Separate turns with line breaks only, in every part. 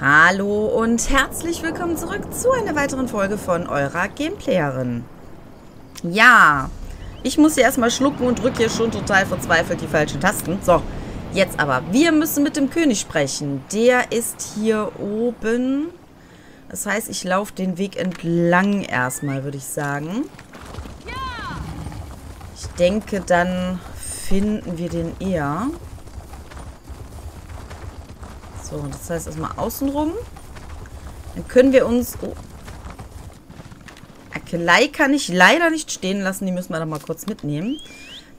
Hallo und herzlich willkommen zurück zu einer weiteren Folge von eurer Gameplayerin. Ja, ich muss hier erstmal schlucken und drücke hier schon total verzweifelt die falschen Tasten. So, jetzt aber. Wir müssen mit dem König sprechen. Der ist hier oben. Das heißt, ich laufe den Weg entlang erstmal, würde ich sagen. Ich denke, dann finden wir den eher. So, das heißt erstmal außenrum. Dann können wir uns... Oh. Akelei kann ich leider nicht stehen lassen. Die müssen wir dann mal kurz mitnehmen.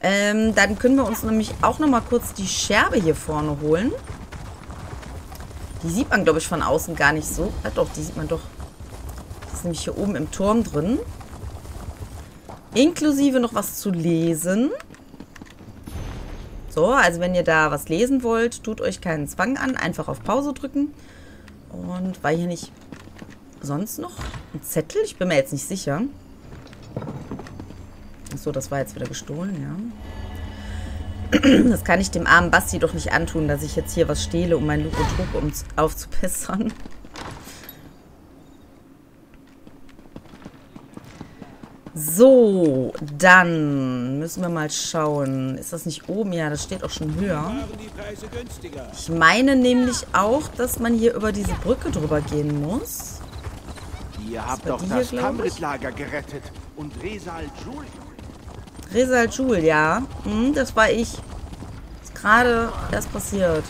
Ähm, dann können wir uns nämlich auch noch mal kurz die Scherbe hier vorne holen. Die sieht man, glaube ich, von außen gar nicht so. Ja, doch, die sieht man doch. Die ist nämlich hier oben im Turm drin. Inklusive noch was zu lesen. So, also wenn ihr da was lesen wollt, tut euch keinen Zwang an. Einfach auf Pause drücken. Und war hier nicht sonst noch ein Zettel? Ich bin mir jetzt nicht sicher. Achso, das war jetzt wieder gestohlen, ja. Das kann ich dem armen Basti doch nicht antun, dass ich jetzt hier was stehle, um mein Lug und Trug aufzubessern. So, dann müssen wir mal schauen. Ist das nicht oben? Ja, das steht auch schon höher. Ich meine nämlich auch, dass man hier über diese Brücke drüber gehen muss.
Ihr habt doch das Kamrit-Lager gerettet und Resal Jul.
Resal Jul, ja. Hm, das war ich. Ist gerade erst passiert.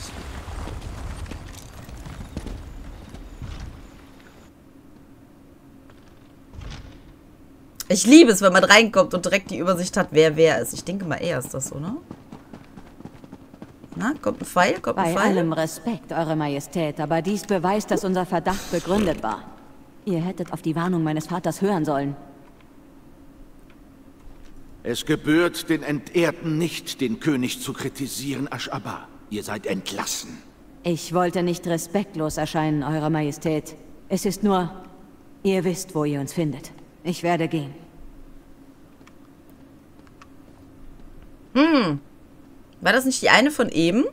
Ich liebe es, wenn man reinkommt und direkt die Übersicht hat, wer wer ist. Ich denke mal, er ist das, oder? Na, kommt ein Pfeil, kommt ein
Bei
Pfeil.
allem Respekt, Eure Majestät, aber dies beweist, dass unser Verdacht begründet war. Ihr hättet auf die Warnung meines Vaters hören sollen.
Es gebührt den Entehrten nicht, den König zu kritisieren, Asch-Abba. Ihr seid entlassen.
Ich wollte nicht respektlos erscheinen, Eure Majestät. Es ist nur... Ihr wisst, wo ihr uns findet. Ich werde gehen.
War das nicht die eine von eben?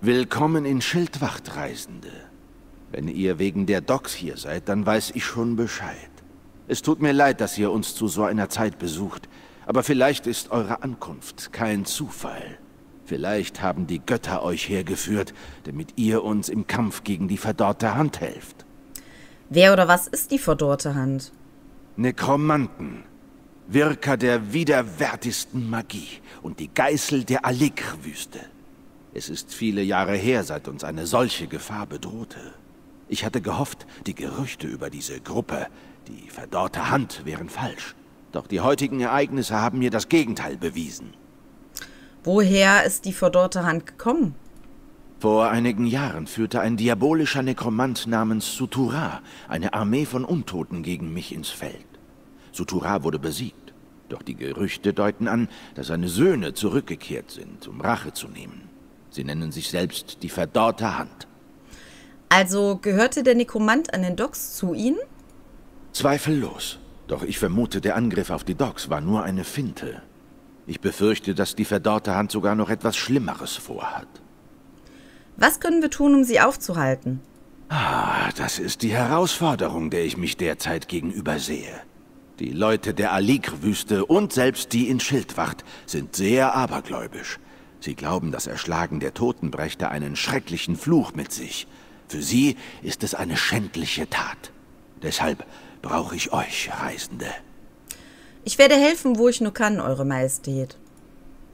Willkommen in Schildwacht, Reisende. Wenn ihr wegen der Docks hier seid, dann weiß ich schon Bescheid. Es tut mir leid, dass ihr uns zu so einer Zeit besucht, aber vielleicht ist eure Ankunft kein Zufall. Vielleicht haben die Götter euch hergeführt, damit ihr uns im Kampf gegen die verdorrte Hand helft.
Wer oder was ist die verdorrte Hand?
Nekromanten, Wirker der widerwärtigsten Magie und die Geißel der Alikr-Wüste. Es ist viele Jahre her, seit uns eine solche Gefahr bedrohte. Ich hatte gehofft, die Gerüchte über diese Gruppe, die verdorrte Hand, wären falsch. Doch die heutigen Ereignisse haben mir das Gegenteil bewiesen.
Woher ist die verdorrte Hand gekommen?
Vor einigen Jahren führte ein diabolischer Nekromant namens Sutura eine Armee von Untoten gegen mich ins Feld. Sutura wurde besiegt, doch die Gerüchte deuten an, dass seine Söhne zurückgekehrt sind, um Rache zu nehmen. Sie nennen sich selbst die verdorrte Hand.
Also gehörte der Nekromant an den Docks zu ihnen?
Zweifellos. Doch ich vermute, der Angriff auf die Docks war nur eine Finte. Ich befürchte, dass die verdorrte Hand sogar noch etwas Schlimmeres vorhat.
Was können wir tun, um sie aufzuhalten?
Ah, das ist die Herausforderung, der ich mich derzeit gegenüber sehe. Die Leute der Alikr-Wüste und selbst die in Schildwacht sind sehr abergläubisch. Sie glauben, das Erschlagen der Toten brächte einen schrecklichen Fluch mit sich. Für sie ist es eine schändliche Tat. Deshalb brauche ich euch, Reisende.
Ich werde helfen, wo ich nur kann, Eure Majestät.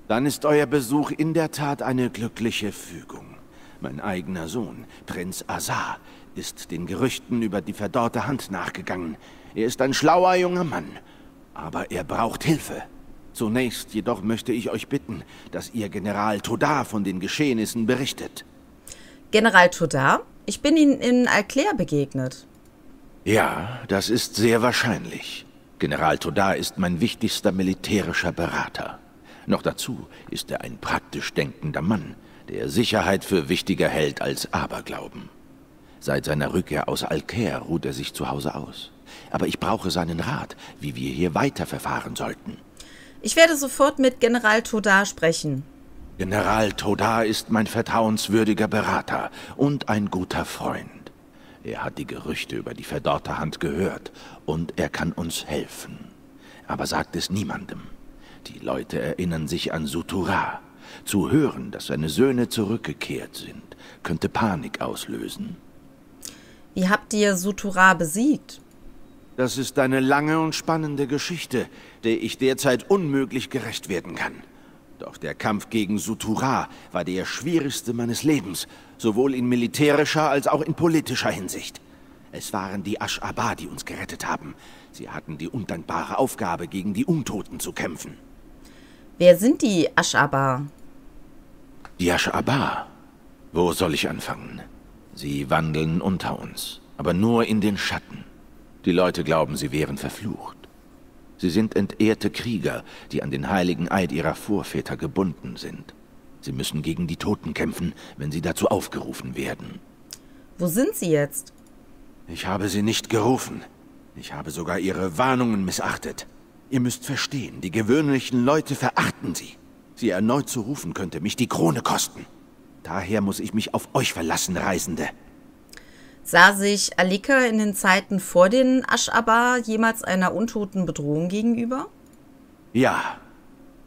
Dann ist euer Besuch in der Tat eine glückliche Fügung. Mein eigener Sohn, Prinz Azar, ist den Gerüchten über die verdorrte Hand nachgegangen. Er ist ein schlauer junger Mann, aber er braucht Hilfe. Zunächst jedoch möchte ich euch bitten, dass ihr General Todar von den Geschehnissen berichtet.
General Todar? Ich bin Ihnen in Alclair begegnet.
Ja, das ist sehr wahrscheinlich. General Todar ist mein wichtigster militärischer Berater. Noch dazu ist er ein praktisch denkender Mann, der Sicherheit für wichtiger hält als Aberglauben. Seit seiner Rückkehr aus Alcair ruht er sich zu Hause aus. Aber ich brauche seinen Rat, wie wir hier weiter verfahren sollten.
Ich werde sofort mit General Todar sprechen.
General Todar ist mein vertrauenswürdiger Berater und ein guter Freund. Er hat die Gerüchte über die verdorrte Hand gehört und er kann uns helfen. Aber sagt es niemandem. Die Leute erinnern sich an Sutura. Zu hören, dass seine Söhne zurückgekehrt sind, könnte Panik auslösen.
Wie habt ihr Sutura besiegt?
Das ist eine lange und spannende Geschichte, der ich derzeit unmöglich gerecht werden kann. Doch der Kampf gegen Sutura war der schwierigste meines Lebens, sowohl in militärischer als auch in politischer Hinsicht. Es waren die Ash-Abar, die uns gerettet haben. Sie hatten die undankbare Aufgabe, gegen die Untoten zu kämpfen.
Wer sind die Ash-Abar?
Die Ash-Abar? Wo soll ich anfangen? Sie wandeln unter uns, aber nur in den Schatten. Die Leute glauben, sie wären verflucht. Sie sind entehrte Krieger, die an den heiligen Eid ihrer Vorväter gebunden sind. Sie müssen gegen die Toten kämpfen, wenn sie dazu aufgerufen werden.
Wo sind sie jetzt?
Ich habe sie nicht gerufen. Ich habe sogar ihre Warnungen missachtet. Ihr müsst verstehen, die gewöhnlichen Leute verachten sie. Sie erneut zu rufen könnte mich die Krone kosten. Daher muss ich mich auf euch verlassen, Reisende.
Sah sich Alika in den Zeiten vor den Ash-Abar jemals einer untoten Bedrohung gegenüber?
Ja.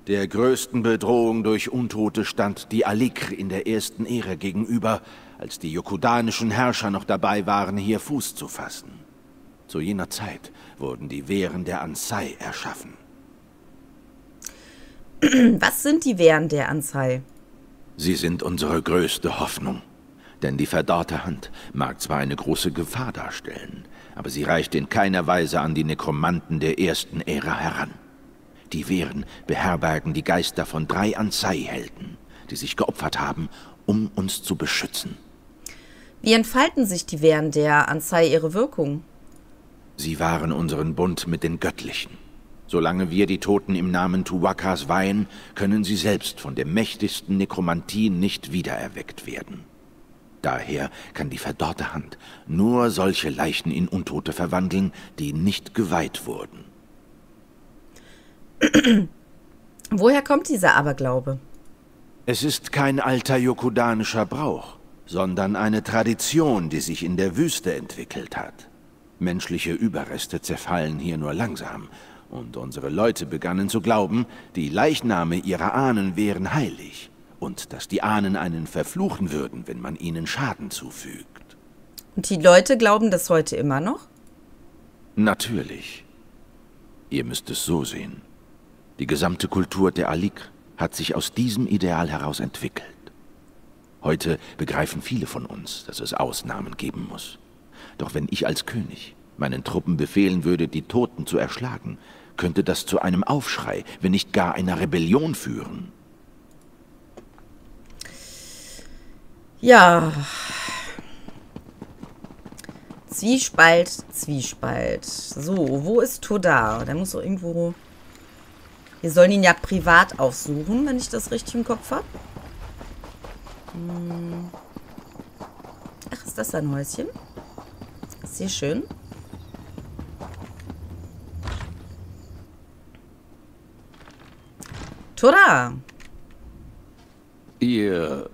Der größten Bedrohung durch Untote stand die Alikr in der ersten Ära gegenüber, als die yokudanischen Herrscher noch dabei waren, hier Fuß zu fassen. Zu jener Zeit wurden die Wehren der Ansai erschaffen.
Was sind die Wehren der Ansai?
Sie sind unsere größte Hoffnung. Denn die verdorrte Hand mag zwar eine große Gefahr darstellen, aber sie reicht in keiner Weise an die Nekromanten der ersten Ära heran. Die Wehren beherbergen die Geister von drei Ansai-Helden, die sich geopfert haben, um uns zu beschützen.
Wie entfalten sich die Wehren der Ansai ihre Wirkung?
Sie waren unseren Bund mit den Göttlichen. Solange wir die Toten im Namen Tuwakas weihen, können sie selbst von der mächtigsten Nekromantie nicht wiedererweckt werden. Daher kann die verdorrte Hand nur solche Leichen in Untote verwandeln, die nicht geweiht wurden.
Woher kommt dieser Aberglaube?
Es ist kein alter yokudanischer Brauch, sondern eine Tradition, die sich in der Wüste entwickelt hat. Menschliche Überreste zerfallen hier nur langsam, und unsere Leute begannen zu glauben, die Leichname ihrer Ahnen wären heilig und dass die Ahnen einen verfluchen würden, wenn man ihnen Schaden zufügt.
Und die Leute glauben das heute immer noch?
Natürlich. Ihr müsst es so sehen. Die gesamte Kultur der Alik hat sich aus diesem Ideal heraus entwickelt. Heute begreifen viele von uns, dass es Ausnahmen geben muss. Doch wenn ich als König meinen Truppen befehlen würde, die Toten zu erschlagen, könnte das zu einem Aufschrei, wenn nicht gar einer Rebellion führen.
Ja. Zwiespalt, Zwiespalt. So, wo ist Todar? Der muss doch irgendwo... Wir sollen ihn ja privat aufsuchen, wenn ich das richtig im Kopf habe. Hm. Ach, ist das ein Häuschen? Sehr schön. Tora!
Ihr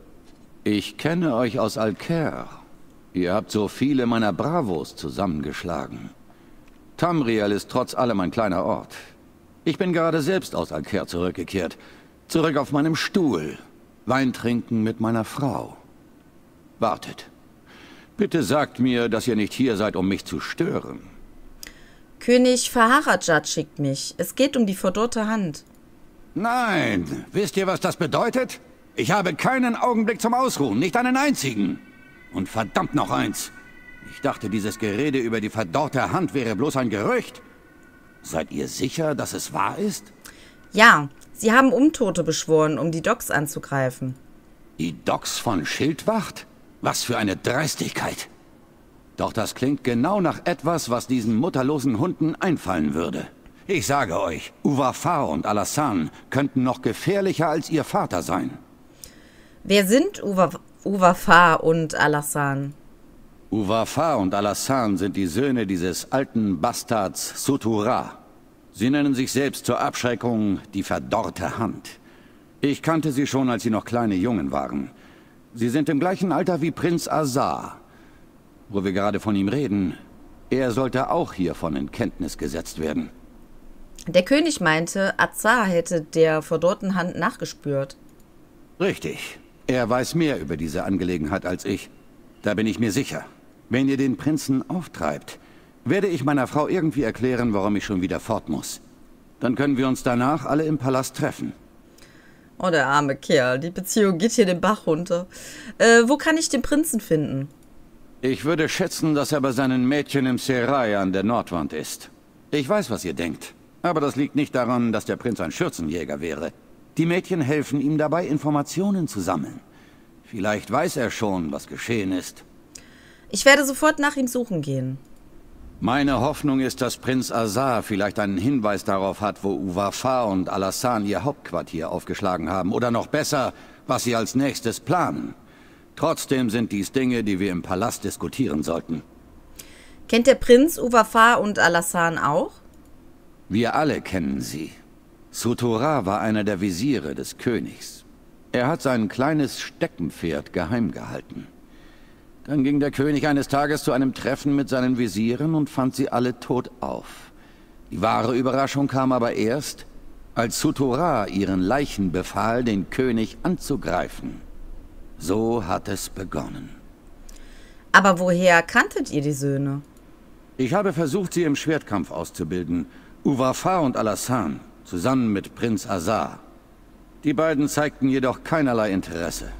ich kenne euch aus Alker. Ihr habt so viele meiner Bravos zusammengeschlagen. Tamriel ist trotz allem ein kleiner Ort. Ich bin gerade selbst aus Alker zurückgekehrt. Zurück auf meinem Stuhl. Wein trinken mit meiner Frau. Wartet. Bitte sagt mir, dass ihr nicht hier seid, um mich zu stören.
König Faharajat schickt mich. Es geht um die verdorrte Hand.
Nein. Wisst ihr, was das bedeutet? Ich habe keinen Augenblick zum Ausruhen, nicht einen einzigen. Und verdammt noch eins. Ich dachte, dieses Gerede über die verdorrte Hand wäre bloß ein Gerücht. Seid ihr sicher, dass es wahr ist?
Ja, sie haben Umtote beschworen, um die Docks anzugreifen.
Die Docks von Schildwacht? Was für eine Dreistigkeit. Doch das klingt genau nach etwas, was diesen mutterlosen Hunden einfallen würde. Ich sage euch, Uvafar und Alassan könnten noch gefährlicher als ihr Vater sein.
Wer sind Uwafar und Alassan?
Uwafar und Alassan sind die Söhne dieses alten Bastards Sutura. Sie nennen sich selbst zur Abschreckung die verdorrte Hand. Ich kannte sie schon, als sie noch kleine Jungen waren. Sie sind im gleichen Alter wie Prinz Azar. Wo wir gerade von ihm reden, er sollte auch hiervon in Kenntnis gesetzt werden.
Der König meinte, Azar hätte der verdorrten Hand nachgespürt.
Richtig. Er weiß mehr über diese Angelegenheit als ich. Da bin ich mir sicher. Wenn ihr den Prinzen auftreibt, werde ich meiner Frau irgendwie erklären, warum ich schon wieder fort muss. Dann können wir uns danach alle im Palast treffen.
Oh, der arme Kerl. Die Beziehung geht hier den Bach runter. Äh, wo kann ich den Prinzen finden?
Ich würde schätzen, dass er bei seinen Mädchen im Serai an der Nordwand ist. Ich weiß, was ihr denkt. Aber das liegt nicht daran, dass der Prinz ein Schürzenjäger wäre. Die Mädchen helfen ihm dabei, Informationen zu sammeln. Vielleicht weiß er schon, was geschehen ist.
Ich werde sofort nach ihm suchen gehen.
Meine Hoffnung ist, dass Prinz Azar vielleicht einen Hinweis darauf hat, wo Uwafa und Alassan ihr Hauptquartier aufgeschlagen haben. Oder noch besser, was sie als nächstes planen. Trotzdem sind dies Dinge, die wir im Palast diskutieren sollten.
Kennt der Prinz Uwafa und Alassan auch?
Wir alle kennen sie. Sutura war einer der Visiere des Königs. Er hat sein kleines Steckenpferd geheim gehalten. Dann ging der König eines Tages zu einem Treffen mit seinen Visieren und fand sie alle tot auf. Die wahre Überraschung kam aber erst, als Sutura ihren Leichen befahl, den König anzugreifen. So hat es begonnen.
Aber woher kanntet ihr die Söhne?
Ich habe versucht, sie im Schwertkampf auszubilden Uwafa und Alassan, zusammen mit Prinz Azar. Die beiden zeigten jedoch keinerlei Interesse.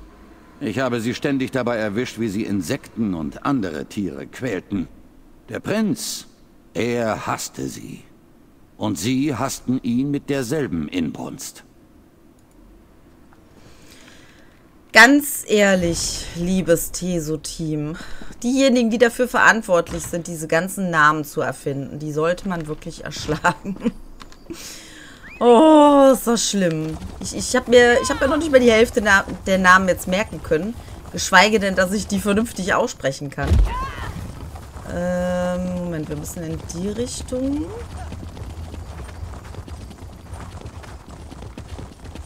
Ich habe sie ständig dabei erwischt, wie sie Insekten und andere Tiere quälten. Der Prinz, er hasste sie. Und sie hassten ihn mit derselben Inbrunst.
Ganz ehrlich, liebes Teso-Team, diejenigen, die dafür verantwortlich sind, diese ganzen Namen zu erfinden, die sollte man wirklich erschlagen. Oh, ist das schlimm. Ich, ich habe mir, hab mir noch nicht mal die Hälfte na der Namen jetzt merken können. Geschweige denn, dass ich die vernünftig aussprechen kann. Ähm, Moment, wir müssen in die Richtung.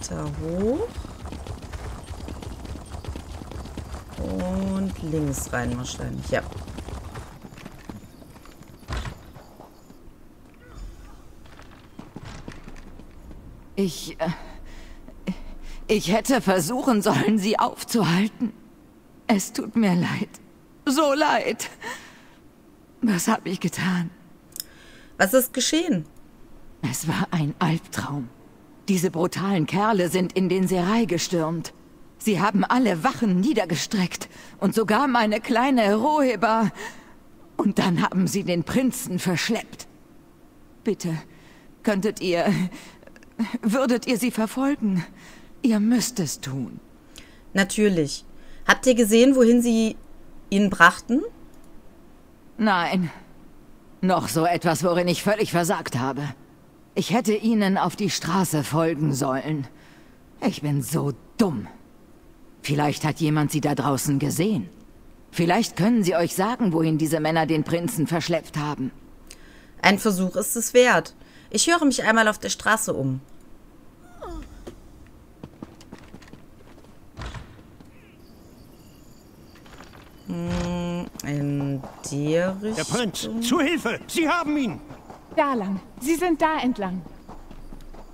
Da hoch. Und links rein wahrscheinlich, ja.
Ich... Äh, ich hätte versuchen sollen, sie aufzuhalten. Es tut mir leid. So leid. Was habe ich getan?
Was ist geschehen?
Es war ein Albtraum. Diese brutalen Kerle sind in den Serai gestürmt. Sie haben alle Wachen niedergestreckt und sogar meine kleine Roheba. Und dann haben sie den Prinzen verschleppt. Bitte, könntet ihr... Würdet ihr sie verfolgen? Ihr müsst es tun.
Natürlich. Habt ihr gesehen, wohin sie ihn brachten?
Nein. Noch so etwas, worin ich völlig versagt habe. Ich hätte ihnen auf die Straße folgen sollen. Ich bin so dumm. Vielleicht hat jemand sie da draußen gesehen. Vielleicht können sie euch sagen, wohin diese Männer den Prinzen verschleppt haben.
Ein Versuch ist es wert. Ich höre mich einmal auf der Straße um. In die Richtung.
Der Prinz, zu Hilfe! Sie haben ihn!
Da lang. Sie sind da entlang.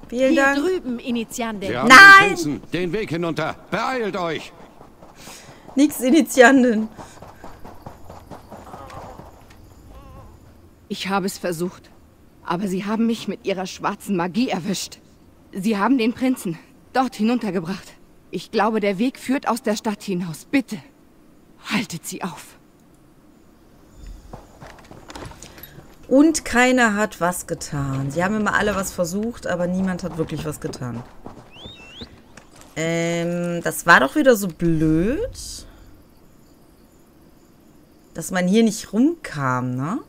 Vielen
Hier
Dank.
drüben, Initiande.
Nein!
den Prinzen. Den Weg hinunter. Beeilt euch!
Nix Initianden.
Ich habe es versucht. Aber sie haben mich mit ihrer schwarzen Magie erwischt. Sie haben den Prinzen dort hinuntergebracht. Ich glaube, der Weg führt aus der Stadt hinaus. Bitte, haltet sie auf.
Und keiner hat was getan. Sie haben immer alle was versucht, aber niemand hat wirklich was getan. Ähm, das war doch wieder so blöd. Dass man hier nicht rumkam, ne?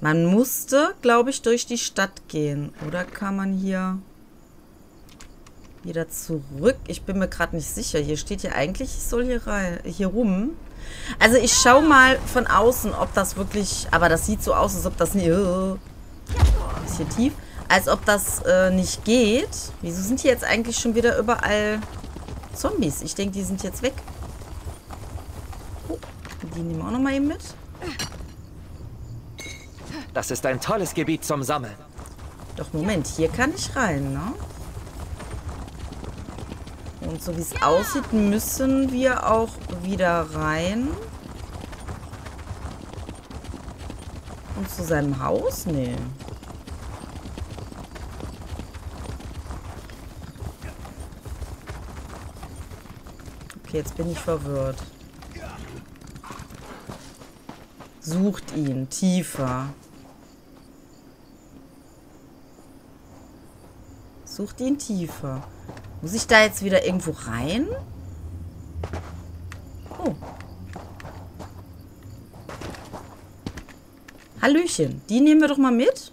Man musste, glaube ich, durch die Stadt gehen. Oder kann man hier wieder zurück? Ich bin mir gerade nicht sicher. Hier steht ja eigentlich, ich soll hier rein, hier rum. Also ich schaue mal von außen, ob das wirklich... Aber das sieht so aus, als ob das... nie- Ist hier tief? Als ob das äh, nicht geht. Wieso sind hier jetzt eigentlich schon wieder überall Zombies? Ich denke, die sind jetzt weg. Oh, die nehmen wir auch nochmal eben mit.
Das ist ein tolles Gebiet zum Sammeln.
Doch, Moment. Hier kann ich rein, ne? Und so wie es aussieht, müssen wir auch wieder rein. Und zu seinem Haus? Nee. Okay, jetzt bin ich verwirrt. Sucht ihn tiefer. Sucht ihn tiefer. Muss ich da jetzt wieder irgendwo rein? Oh. Hallöchen. Die nehmen wir doch mal mit.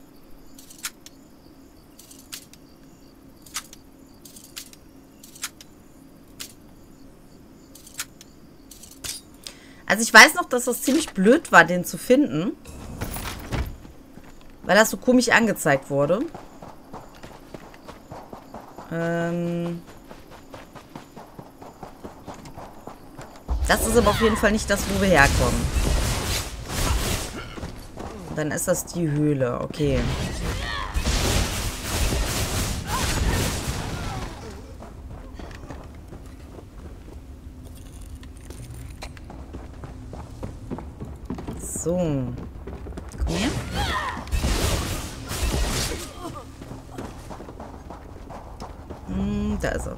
Also ich weiß noch, dass das ziemlich blöd war, den zu finden. Weil das so komisch angezeigt wurde. Ähm das ist aber auf jeden Fall nicht das, wo wir herkommen. Dann ist das die Höhle. Okay. So. Da ist er.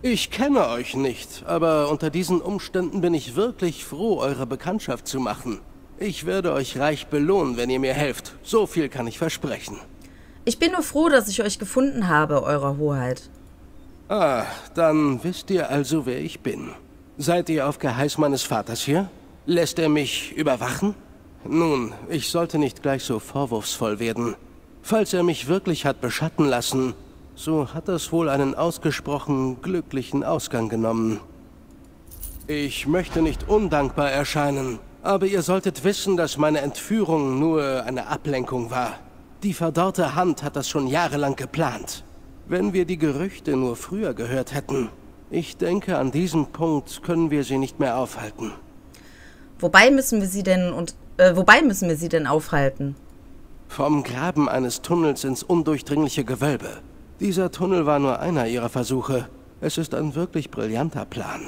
Ich kenne euch nicht, aber unter diesen Umständen bin ich wirklich froh, eure Bekanntschaft zu machen. Ich werde euch reich belohnen, wenn ihr mir helft. So viel kann ich versprechen.
Ich bin nur froh, dass ich euch gefunden habe, Eurer Hoheit.
Ah, dann wisst ihr also, wer ich bin. Seid ihr auf Geheiß meines Vaters hier? Lässt er mich überwachen? Nun, ich sollte nicht gleich so vorwurfsvoll werden. Falls er mich wirklich hat beschatten lassen, so hat es wohl einen ausgesprochen glücklichen Ausgang genommen. Ich möchte nicht undankbar erscheinen, aber ihr solltet wissen, dass meine Entführung nur eine Ablenkung war. Die verdorrte Hand hat das schon jahrelang geplant. Wenn wir die Gerüchte nur früher gehört hätten. Ich denke, an diesem Punkt können wir sie nicht mehr aufhalten.
Wobei müssen wir sie denn und äh, wobei müssen wir sie denn aufhalten?
Vom Graben eines Tunnels ins undurchdringliche Gewölbe. Dieser Tunnel war nur einer ihrer Versuche. Es ist ein wirklich brillanter Plan.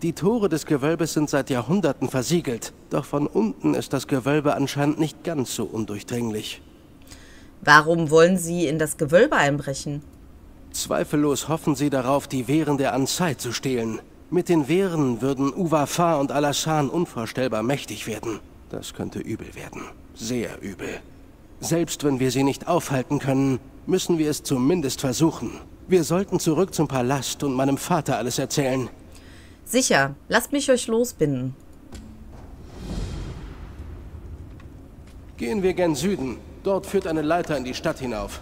Die Tore des Gewölbes sind seit Jahrhunderten versiegelt, doch von unten ist das Gewölbe anscheinend nicht ganz so undurchdringlich.
Warum wollen sie in das Gewölbe einbrechen?
Zweifellos hoffen sie darauf, die Wehren der Ansai zu stehlen. Mit den Wehren würden Uwafa und Alassan unvorstellbar mächtig werden. Das könnte übel werden. Sehr übel. Selbst wenn wir sie nicht aufhalten können, müssen wir es zumindest versuchen. Wir sollten zurück zum Palast und meinem Vater alles erzählen.
Sicher. Lasst mich euch losbinden.
Gehen wir gen Süden. Dort führt eine Leiter in die Stadt hinauf.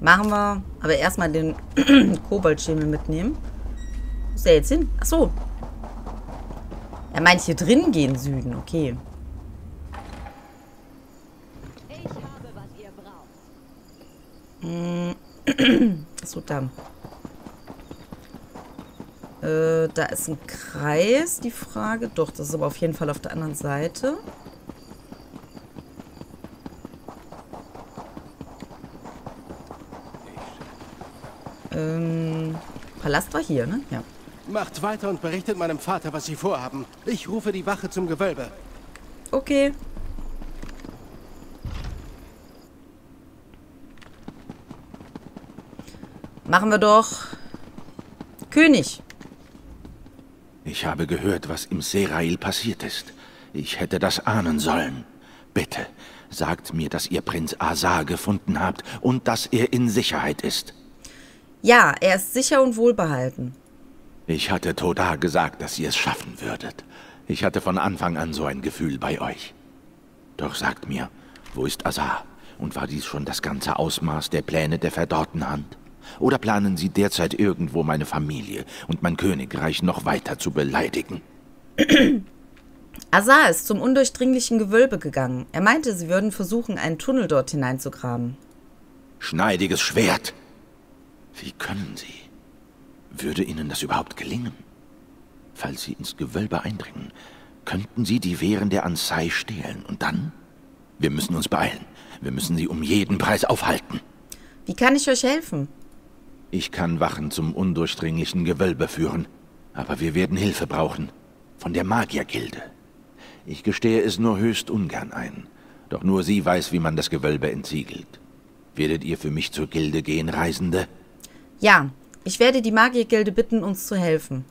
Machen wir. Aber erstmal den Koboldschemel mitnehmen. Wo ist der jetzt hin? Ach so. Er meint hier drin gehen Süden. Okay.
Ich habe, was ihr braucht.
Achso, da. Äh, da ist ein Kreis, die Frage. Doch, das ist aber auf jeden Fall auf der anderen Seite. Ähm, Palast war hier, ne? Ja.
Macht weiter und berichtet meinem Vater, was sie vorhaben. Ich rufe die Wache zum Gewölbe.
Okay. Machen wir doch. König.
Ich habe gehört, was im Serail passiert ist. Ich hätte das ahnen sollen. Bitte, sagt mir, dass ihr Prinz Asar gefunden habt und dass er in Sicherheit ist.
Ja, er ist sicher und wohlbehalten.
Ich hatte Toda gesagt, dass ihr es schaffen würdet. Ich hatte von Anfang an so ein Gefühl bei euch. Doch sagt mir, wo ist Asar? Und war dies schon das ganze Ausmaß der Pläne der verdorrten Hand? Oder planen Sie derzeit irgendwo meine Familie und mein Königreich noch weiter zu beleidigen?
Azar ist zum undurchdringlichen Gewölbe gegangen. Er meinte, sie würden versuchen, einen Tunnel dort hineinzugraben.
Schneidiges Schwert. Wie können Sie? Würde Ihnen das überhaupt gelingen? Falls Sie ins Gewölbe eindringen, könnten Sie die Wehren der Ansai stehlen. Und dann? Wir müssen uns beeilen. Wir müssen sie um jeden Preis aufhalten.
Wie kann ich euch helfen?
Ich kann Wachen zum undurchdringlichen Gewölbe führen. Aber wir werden Hilfe brauchen. Von der Magiergilde. Ich gestehe es nur höchst ungern ein. Doch nur sie weiß, wie man das Gewölbe entsiegelt. Werdet ihr für mich zur Gilde gehen, Reisende?
Ja, ich werde die Magiergilde bitten, uns zu helfen.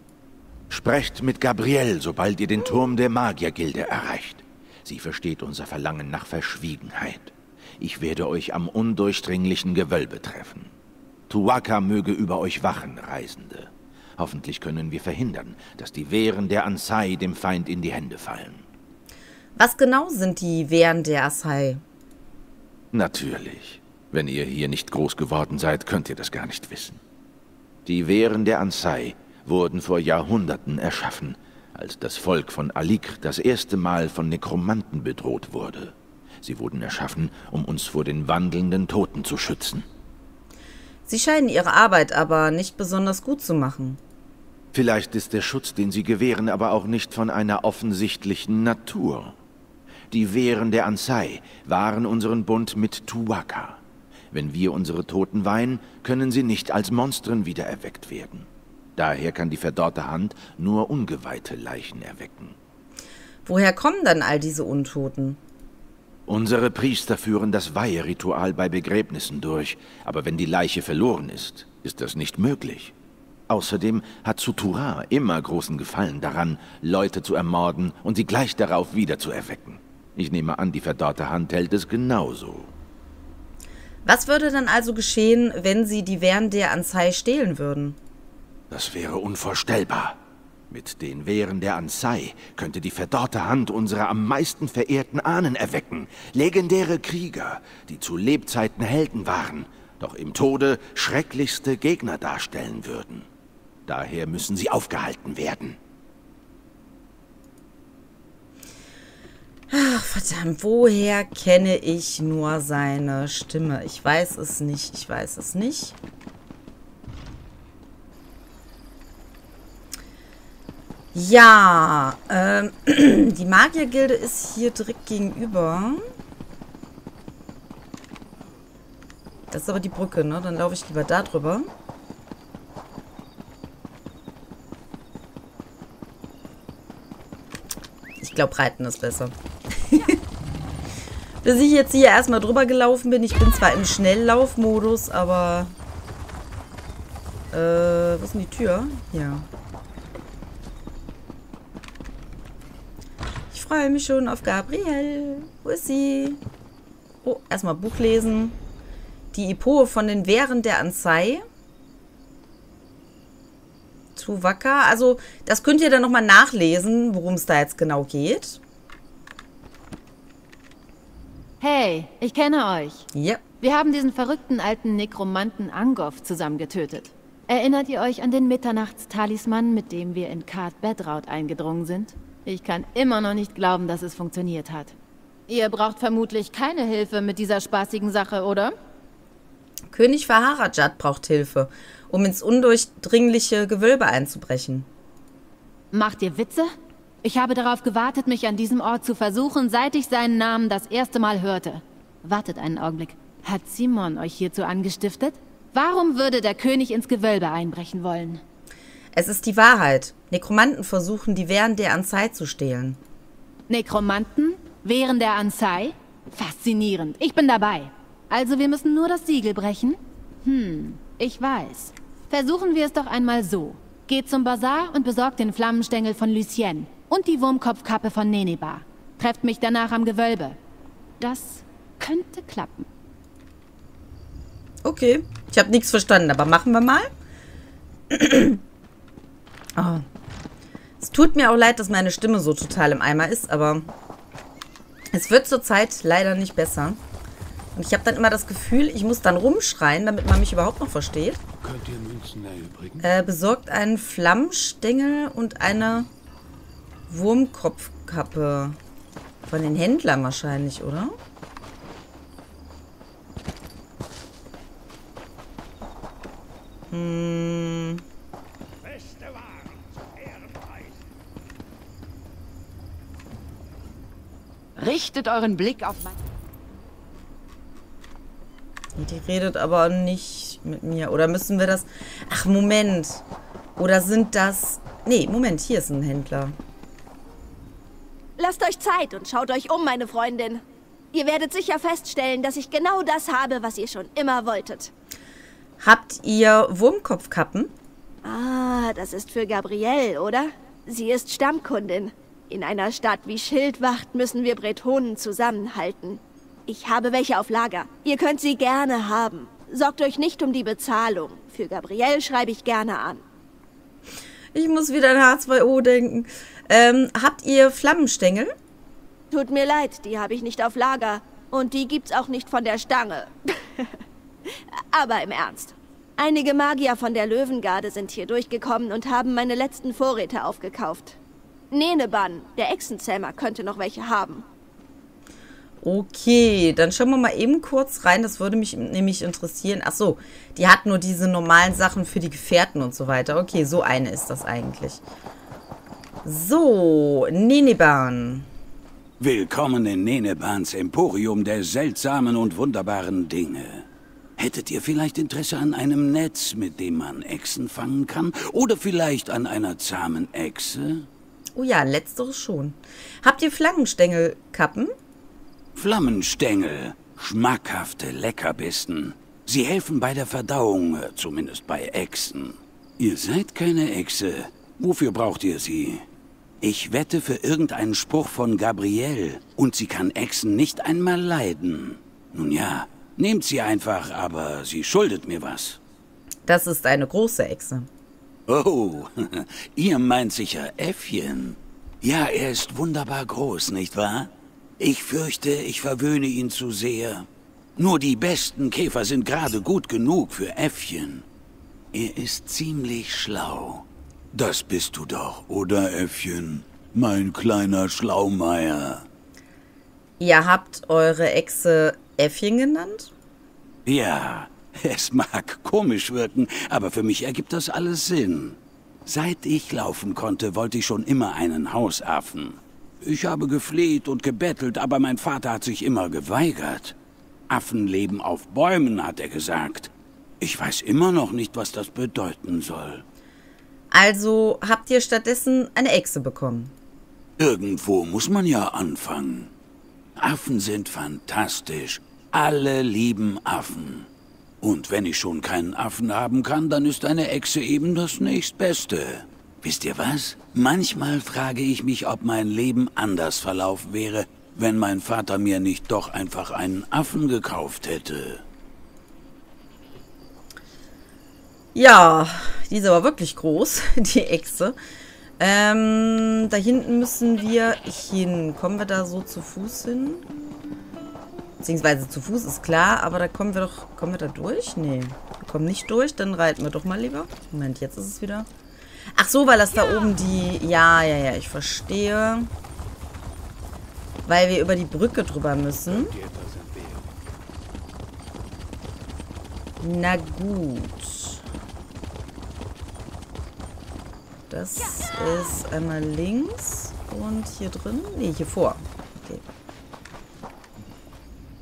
Sprecht mit Gabrielle, sobald ihr den Turm der Magiergilde erreicht. Sie versteht unser Verlangen nach Verschwiegenheit. Ich werde euch am undurchdringlichen Gewölbe treffen. Tuwaka möge über euch wachen, Reisende. Hoffentlich können wir verhindern, dass die Wehren der Ansai dem Feind in die Hände fallen.
Was genau sind die Wehren der Asai?
Natürlich. Wenn ihr hier nicht groß geworden seid, könnt ihr das gar nicht wissen. Die Wehren der Ansai wurden vor Jahrhunderten erschaffen, als das Volk von Alik das erste Mal von Nekromanten bedroht wurde. Sie wurden erschaffen, um uns vor den wandelnden Toten zu schützen.
Sie scheinen ihre Arbeit aber nicht besonders gut zu machen.
Vielleicht ist der Schutz, den sie gewähren, aber auch nicht von einer offensichtlichen Natur. Die Wehren der Ansai waren unseren Bund mit Tuwaka. Wenn wir unsere Toten weihen, können sie nicht als Monstren wiedererweckt werden. Daher kann die verdorrte Hand nur ungeweihte Leichen erwecken.
Woher kommen dann all diese Untoten?
Unsere Priester führen das Weiheritual bei Begräbnissen durch, aber wenn die Leiche verloren ist, ist das nicht möglich. Außerdem hat Sutura immer großen Gefallen daran, Leute zu ermorden und sie gleich darauf wieder zu erwecken. Ich nehme an, die verdorrte Hand hält es genauso.
Was würde dann also geschehen, wenn sie die Wehren der Ansai stehlen würden?
Das wäre unvorstellbar. Mit den Wehren der Ansai könnte die verdorrte Hand unserer am meisten verehrten Ahnen erwecken. Legendäre Krieger, die zu Lebzeiten Helden waren, doch im Tode schrecklichste Gegner darstellen würden. Daher müssen sie aufgehalten werden.
Ach, verdammt, woher kenne ich nur seine Stimme? Ich weiß es nicht, ich weiß es nicht. Ja, ähm, die Magiergilde ist hier direkt gegenüber. Das ist aber die Brücke, ne? Dann laufe ich lieber da drüber. Ich glaube, Reiten ist besser. Bis ich jetzt hier erstmal drüber gelaufen bin. Ich bin zwar im Schnelllaufmodus, aber... Äh, wo ist denn die Tür? Ja. Freue mich schon auf Gabrielle. Wo ist sie? Oh, erstmal Buch lesen. Die Ipoe von den Wehren der Ansai. Zu wacker. Also, das könnt ihr dann nochmal nachlesen, worum es da jetzt genau geht.
Hey, ich kenne euch.
Ja.
Wir haben diesen verrückten alten Nekromanten Angov zusammen getötet. Erinnert ihr euch an den Mitternachtstalisman, mit dem wir in Kart Bedraut eingedrungen sind? Ich kann immer noch nicht glauben, dass es funktioniert hat. Ihr braucht vermutlich keine Hilfe mit dieser spaßigen Sache, oder?
König Faharajat braucht Hilfe, um ins undurchdringliche Gewölbe einzubrechen.
Macht ihr Witze? Ich habe darauf gewartet, mich an diesem Ort zu versuchen, seit ich seinen Namen das erste Mal hörte. Wartet einen Augenblick. Hat Simon euch hierzu angestiftet? Warum würde der König ins Gewölbe einbrechen wollen?
Es ist die Wahrheit. Nekromanten versuchen, die Wehren der Ansai zu stehlen.
Nekromanten? Wehren der Ansai? Faszinierend. Ich bin dabei. Also wir müssen nur das Siegel brechen? Hm, ich weiß. Versuchen wir es doch einmal so. Geht zum Bazar und besorgt den Flammenstängel von Lucien und die Wurmkopfkappe von Neneba. Trefft mich danach am Gewölbe. Das könnte klappen.
Okay, ich habe nichts verstanden, aber machen wir mal. Oh. Es tut mir auch leid, dass meine Stimme so total im Eimer ist, aber es wird zurzeit leider nicht besser. Und ich habe dann immer das Gefühl, ich muss dann rumschreien, damit man mich überhaupt noch versteht.
Könnt ihr Münzen erübrigen?
Äh, besorgt einen Flammstängel und eine Wurmkopfkappe. Von den Händlern wahrscheinlich, oder? Hm.
Richtet euren Blick auf mein...
Die redet aber nicht mit mir. Oder müssen wir das... Ach, Moment. Oder sind das... Nee, Moment, hier ist ein Händler.
Lasst euch Zeit und schaut euch um, meine Freundin. Ihr werdet sicher feststellen, dass ich genau das habe, was ihr schon immer wolltet.
Habt ihr Wurmkopfkappen?
Ah, das ist für Gabrielle, oder? Sie ist Stammkundin. In einer Stadt wie Schildwacht müssen wir Bretonen zusammenhalten. Ich habe welche auf Lager. Ihr könnt sie gerne haben. Sorgt euch nicht um die Bezahlung. Für Gabrielle schreibe ich gerne an.
Ich muss wieder an H2O denken. Ähm, habt ihr Flammenstängel?
Tut mir leid, die habe ich nicht auf Lager. Und die gibt's auch nicht von der Stange. Aber im Ernst. Einige Magier von der Löwengarde sind hier durchgekommen und haben meine letzten Vorräte aufgekauft. Neneban, der Echsenzähmer, könnte noch welche haben.
Okay, dann schauen wir mal eben kurz rein. Das würde mich nämlich interessieren. Ach so, die hat nur diese normalen Sachen für die Gefährten und so weiter. Okay, so eine ist das eigentlich. So, Neneban.
Willkommen in Nenebans Emporium der seltsamen und wunderbaren Dinge. Hättet ihr vielleicht Interesse an einem Netz, mit dem man Echsen fangen kann? Oder vielleicht an einer zahmen Echse?
Oh ja, letzteres schon. Habt ihr Flammenstängelkappen?
Flammenstängel. Schmackhafte Leckerbissen. Sie helfen bei der Verdauung, zumindest bei Echsen. Ihr seid keine Echse. Wofür braucht ihr sie? Ich wette für irgendeinen Spruch von Gabrielle. Und sie kann Echsen nicht einmal leiden. Nun ja, nehmt sie einfach, aber sie schuldet mir was.
Das ist eine große Echse.
Oh, ihr meint sicher Äffchen. Ja, er ist wunderbar groß, nicht wahr? Ich fürchte, ich verwöhne ihn zu sehr. Nur die besten Käfer sind gerade gut genug für Äffchen. Er ist ziemlich schlau. Das bist du doch, oder Äffchen? Mein kleiner Schlaumeier.
Ihr habt eure Echse Äffchen genannt?
Ja, es mag komisch wirken, aber für mich ergibt das alles Sinn. Seit ich laufen konnte, wollte ich schon immer einen Hausaffen. Ich habe gefleht und gebettelt, aber mein Vater hat sich immer geweigert. Affen leben auf Bäumen, hat er gesagt. Ich weiß immer noch nicht, was das bedeuten soll.
Also habt ihr stattdessen eine Echse bekommen?
Irgendwo muss man ja anfangen. Affen sind fantastisch. Alle lieben Affen. Und wenn ich schon keinen Affen haben kann, dann ist eine Echse eben das nächstbeste. Wisst ihr was? Manchmal frage ich mich, ob mein Leben anders verlaufen wäre, wenn mein Vater mir nicht doch einfach einen Affen gekauft hätte.
Ja, die ist aber wirklich groß, die Echse. Ähm, da hinten müssen wir hin. Kommen wir da so zu Fuß hin? Beziehungsweise zu Fuß ist klar, aber da kommen wir doch... Kommen wir da durch? Nee, wir kommen nicht durch. Dann reiten wir doch mal lieber. Moment, jetzt ist es wieder... Ach so, weil das da oben die... Ja, ja, ja, ich verstehe. Weil wir über die Brücke drüber müssen. Na gut. Das ist einmal links und hier drin. Nee, hier vor. Okay.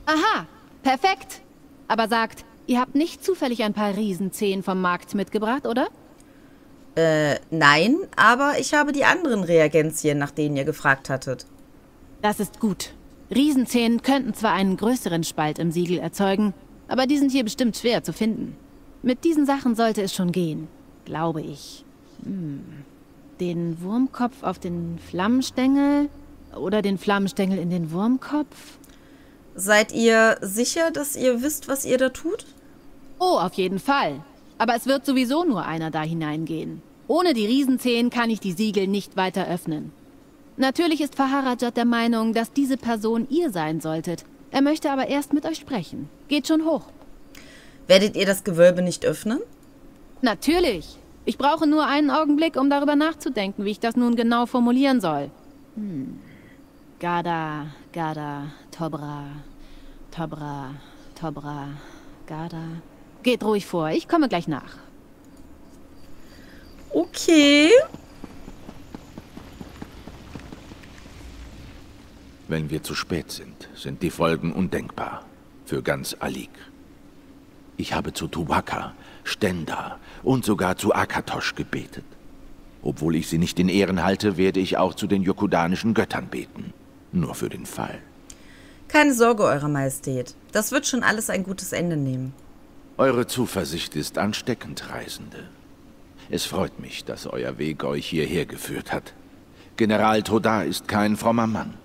Aha, perfekt. Aber sagt, ihr habt nicht zufällig ein paar Riesenzehen vom Markt mitgebracht, oder?
Äh, nein, aber ich habe die anderen Reagenzien, nach denen ihr gefragt hattet.
Das ist gut. Riesenzehen könnten zwar einen größeren Spalt im Siegel erzeugen, aber die sind hier bestimmt schwer zu finden. Mit diesen Sachen sollte es schon gehen, glaube ich. Hm. Den Wurmkopf auf den Flammenstängel oder den Flammenstängel in den Wurmkopf?
Seid ihr sicher, dass ihr wisst, was ihr da tut?
Oh, auf jeden Fall. Aber es wird sowieso nur einer da hineingehen. Ohne die Riesenzehen kann ich die Siegel nicht weiter öffnen. Natürlich ist Faharajat der Meinung, dass diese Person ihr sein solltet. Er möchte aber erst mit euch sprechen. Geht schon hoch.
Werdet ihr das Gewölbe nicht öffnen?
Natürlich. Ich brauche nur einen Augenblick, um darüber nachzudenken, wie ich das nun genau formulieren soll. Hm. Gada, Gada, Tobra, Tobra, Tobra, Gada. Geht ruhig vor, ich komme gleich nach.
Okay.
Wenn wir zu spät sind, sind die Folgen undenkbar. Für ganz Alik. Ich habe zu Tuwaka, Stenda und sogar zu Akatosh gebetet. Obwohl ich sie nicht in Ehren halte, werde ich auch zu den yokudanischen Göttern beten. Nur für den Fall.
Keine Sorge, Eure Majestät. Das wird schon alles ein gutes Ende nehmen.
Eure Zuversicht ist ansteckend, Reisende. Es freut mich, dass euer Weg euch hierher geführt hat. General Toda ist kein frommer Mann.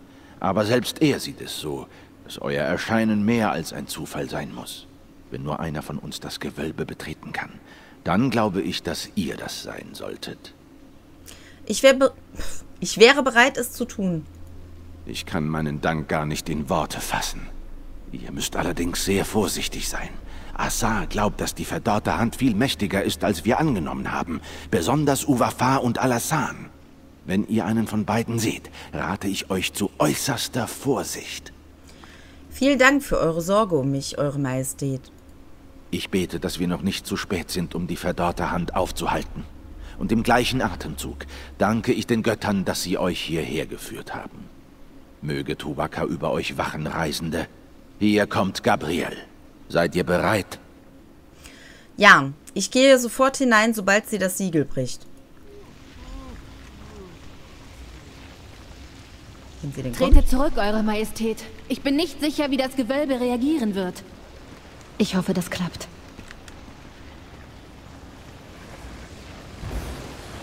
Aber selbst er sieht es so, dass euer Erscheinen mehr als ein Zufall sein muss. Wenn nur einer von uns das Gewölbe betreten kann, dann glaube ich, dass ihr das sein solltet.
Ich, wär ich wäre bereit, es zu tun.
Ich kann meinen Dank gar nicht in Worte fassen. Ihr müsst allerdings sehr vorsichtig sein. Assar glaubt, dass die verdorrte Hand viel mächtiger ist, als wir angenommen haben. Besonders Uwafa und Alassan. Wenn ihr einen von beiden seht, rate ich euch zu äußerster Vorsicht.
Vielen Dank für eure Sorge um mich, Eure Majestät.
Ich bete, dass wir noch nicht zu spät sind, um die verdorrte Hand aufzuhalten. Und im gleichen Atemzug danke ich den Göttern, dass sie euch hierher geführt haben. Möge Tubaka über euch wachen, Reisende. Hier kommt Gabriel. Seid ihr bereit?
Ja, ich gehe sofort hinein, sobald sie das Siegel bricht.
Sind Sie denn Trete zurück, Eure Majestät. Ich bin nicht sicher, wie das Gewölbe reagieren wird. Ich hoffe, das klappt.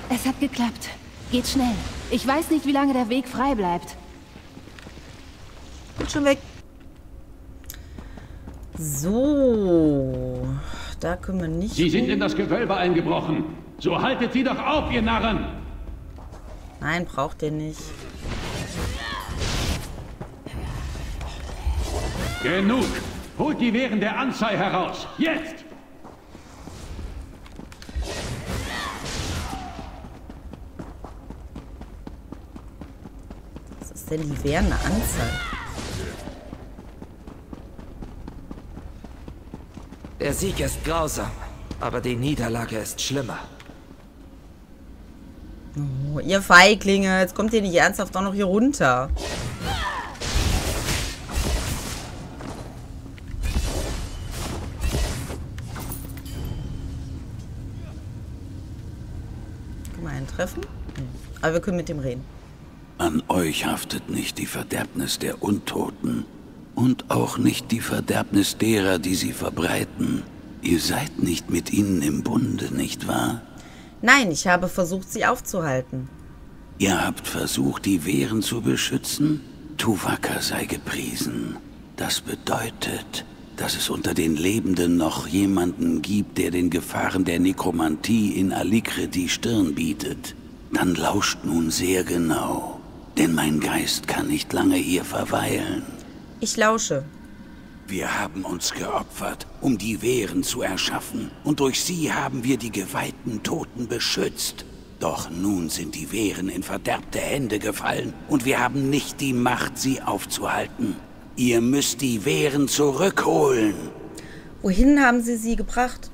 Es hat geklappt. Geht schnell. Ich weiß nicht, wie lange der Weg frei bleibt.
Bin schon weg. So. Da können wir nicht...
Sie sind in das Gewölbe eingebrochen. So haltet sie doch auf, ihr Narren!
Nein, braucht ihr nicht.
Genug! Holt die Wehren der Anzei heraus! Jetzt!
Was ist denn die Wehren der Anzei?
Der Sieg ist grausam, aber die Niederlage ist schlimmer.
Oh, ihr Feiglinge, jetzt kommt ihr nicht ernsthaft auch noch hier runter. treffen. Aber wir können mit dem reden.
An euch haftet nicht die Verderbnis der Untoten und auch nicht die Verderbnis derer, die sie verbreiten. Ihr seid nicht mit ihnen im Bunde, nicht wahr?
Nein, ich habe versucht, sie aufzuhalten.
Ihr habt versucht, die Wehren zu beschützen? Tuvaka sei gepriesen. Das bedeutet, dass es unter den Lebenden noch jemanden gibt, der den Gefahren der Nekromantie in Alikre die Stirn bietet, dann lauscht nun sehr genau, denn mein Geist kann nicht lange hier verweilen.
Ich lausche.
Wir haben uns geopfert, um die Wehren zu erschaffen, und durch sie haben wir die geweihten Toten beschützt. Doch nun sind die Wehren in verderbte Hände gefallen, und wir haben nicht die Macht, sie aufzuhalten. Ihr müsst die Wehren zurückholen.
Wohin haben Sie sie gebracht?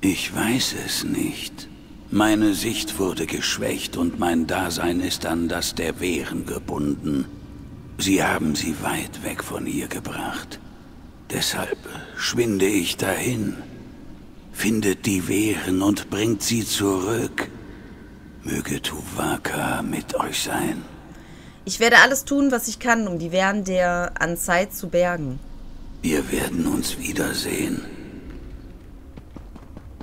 Ich weiß es nicht. Meine Sicht wurde geschwächt und mein Dasein ist an das der Wehren gebunden. Sie haben sie weit weg von ihr gebracht. Deshalb schwinde ich dahin. Findet die Wehren und bringt sie zurück. Möge Tuvaka mit euch sein.
Ich werde alles tun, was ich kann, um die Wehren der Anzeit zu bergen.
Wir werden uns wiedersehen.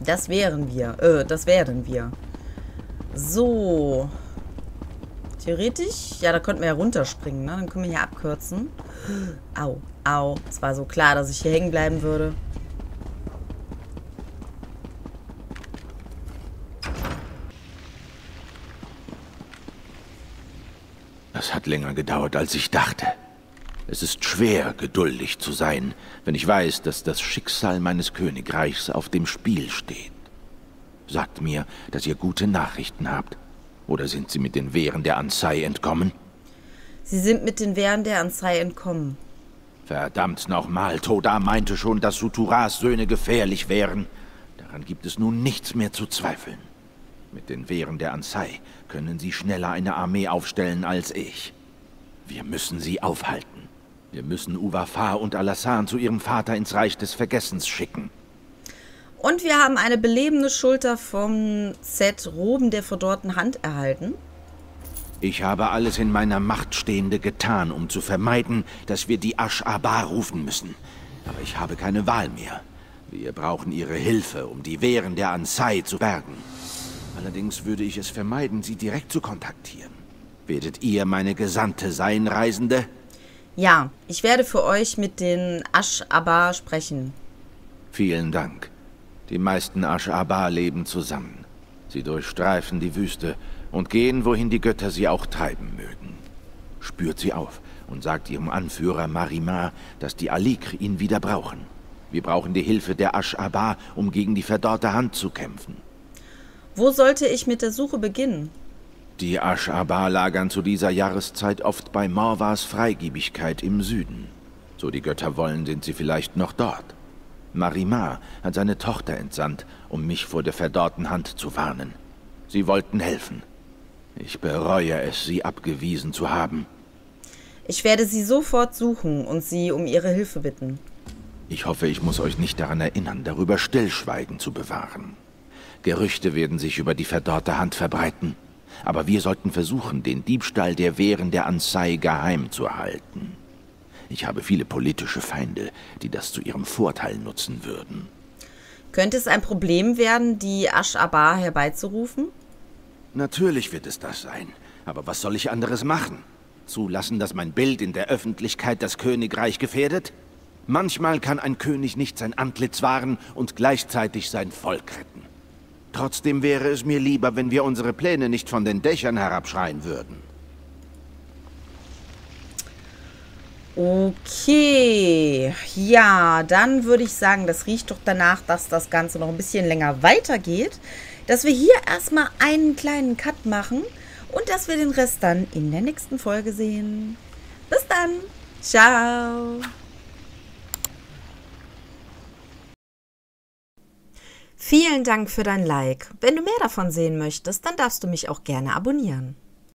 Das wären wir. Äh, das werden wir. So. Theoretisch, ja, da könnten wir ja runterspringen, ne? Dann können wir hier abkürzen. Au, au. Es war so klar, dass ich hier hängen bleiben würde.
Das hat länger gedauert, als ich dachte. Es ist schwer, geduldig zu sein, wenn ich weiß, dass das Schicksal meines Königreichs auf dem Spiel steht. Sagt mir, dass ihr gute Nachrichten habt. Oder sind Sie mit den Wehren der Ansai entkommen?
Sie sind mit den Wehren der Ansai entkommen.
Verdammt nochmal, Toda meinte schon, dass Suturas Söhne gefährlich wären. Daran gibt es nun nichts mehr zu zweifeln. Mit den Wehren der Ansai können Sie schneller eine Armee aufstellen als ich. Wir müssen sie aufhalten. Wir müssen Uwafa und Alassan zu ihrem Vater ins Reich des Vergessens schicken.
Und wir haben eine belebende Schulter vom Set Roben der verdorrten Hand erhalten.
Ich habe alles in meiner Macht Stehende getan, um zu vermeiden, dass wir die Ash-Abar rufen müssen. Aber ich habe keine Wahl mehr. Wir brauchen Ihre Hilfe, um die Wehren der Ansai zu bergen. Allerdings würde ich es vermeiden, Sie direkt zu kontaktieren. Werdet ihr meine Gesandte sein, Reisende?
Ja, ich werde für euch mit den Ash-Abar sprechen.
Vielen Dank. Die meisten Ash-Abar leben zusammen. Sie durchstreifen die Wüste und gehen, wohin die Götter sie auch treiben mögen. Spürt sie auf und sagt ihrem Anführer Marimar, dass die Alikr ihn wieder brauchen. Wir brauchen die Hilfe der Ash-Abar, um gegen die verdorrte Hand zu kämpfen.
Wo sollte ich mit der Suche beginnen?
Die Ash-Abar lagern zu dieser Jahreszeit oft bei Morwas Freigiebigkeit im Süden. So die Götter wollen, sind sie vielleicht noch dort. Marimar hat seine Tochter entsandt, um mich vor der verdorrten Hand zu warnen. Sie wollten helfen. Ich bereue es, sie abgewiesen zu haben.
Ich werde sie sofort suchen und sie um ihre Hilfe bitten.
Ich hoffe, ich muss euch nicht daran erinnern, darüber Stillschweigen zu bewahren. Gerüchte werden sich über die verdorrte Hand verbreiten. Aber wir sollten versuchen, den Diebstahl der Wehren der Ansai geheim zu halten. Ich habe viele politische Feinde, die das zu ihrem Vorteil nutzen würden.
Könnte es ein Problem werden, die Ash-Abar herbeizurufen?
Natürlich wird es das sein. Aber was soll ich anderes machen? Zulassen, dass mein Bild in der Öffentlichkeit das Königreich gefährdet? Manchmal kann ein König nicht sein Antlitz wahren und gleichzeitig sein Volk retten. Trotzdem wäre es mir lieber, wenn wir unsere Pläne nicht von den Dächern herabschreien würden.
Okay, ja, dann würde ich sagen, das riecht doch danach, dass das Ganze noch ein bisschen länger weitergeht dass wir hier erstmal einen kleinen Cut machen und dass wir den Rest dann in der nächsten Folge sehen. Bis dann. Ciao. Vielen Dank für dein Like. Wenn du mehr davon sehen möchtest, dann darfst du mich auch gerne abonnieren.